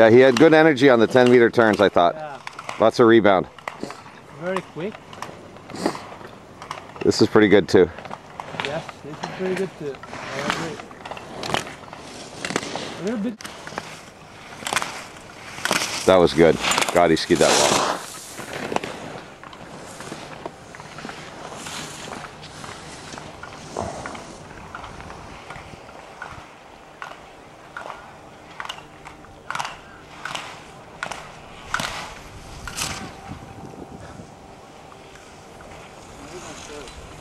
Yeah, he had good energy on the 10 meter turns, I thought. Yeah, Lots of rebound. very quick. This is pretty good too. Yes, this is pretty good too. I agree. A little bit That was good. God, he skied that well. Sure.